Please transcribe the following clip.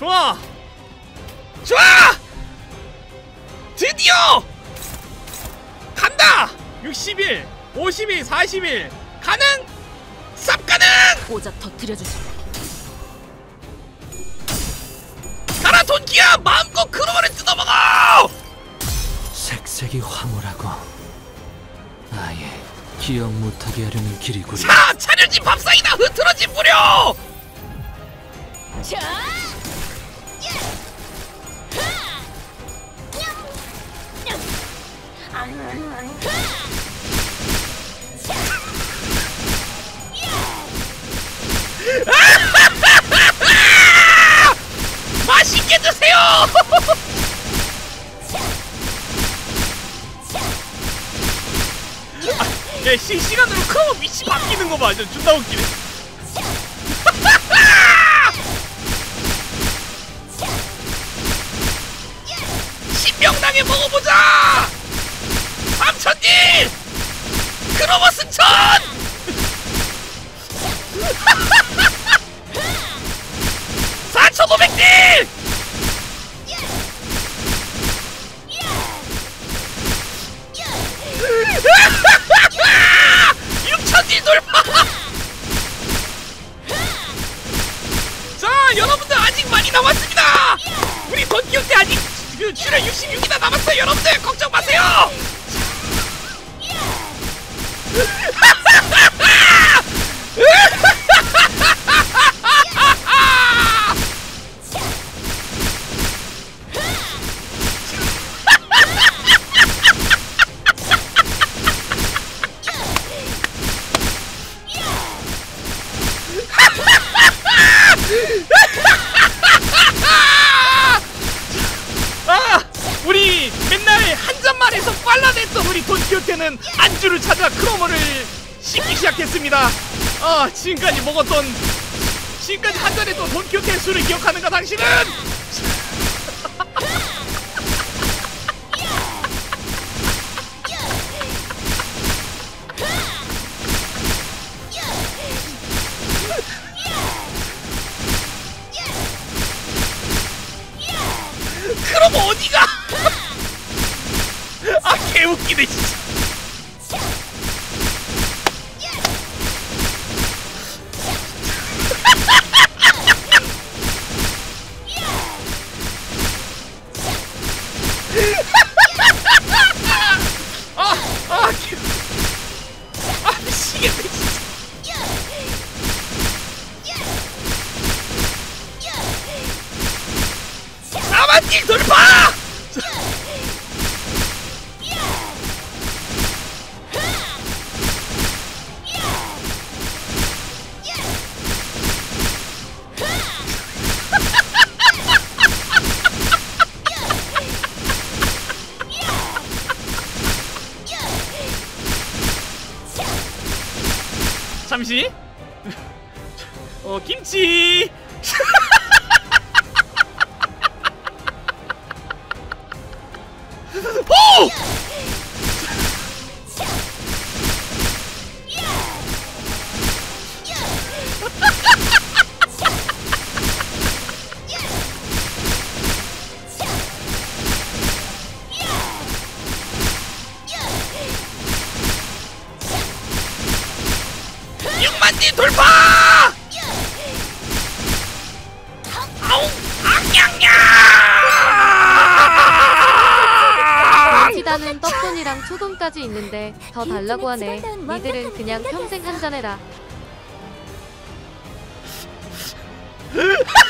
좋아! 좋아! 드디어! 간다! 60일 50일 40일. 가능! 쌉 가능! 고작 터뜨려주지. 가라 돈키야! 마음껏 크로버를 뜯어먹어! 색색이 황홀하고 아예 기억 못하게 하려는 길이군. 자 차려진 밥상이다 흐트러진 무료! 자! 아, 야 실시간으로 크로버 위치 바뀌는 거 봐. 진짜 존나 웃기네. 신명당에 먹어보자! 삼천님! 크로버 승천! 그 출연 66이나 남았어요 여러분들 걱정 마세요! 우리 돈키호테는 안주를 찾아 크로머를 씹기 시작했습니다. 아, 지금까지 먹었던 지금까지 한 잔했던 돈키호테 술을 기억하는가 당신은? 크로머 어디가? 진짜. 아, 아, 개... 아, 미치겠네 돌파! 잠시. 어, 김치. 오! 이 돌파! 아우! 악냥냥! 치다는 떡돈이랑 초돈까지 있는데 더 달라고 하네. 이들은 그냥 평생 한 잔해라.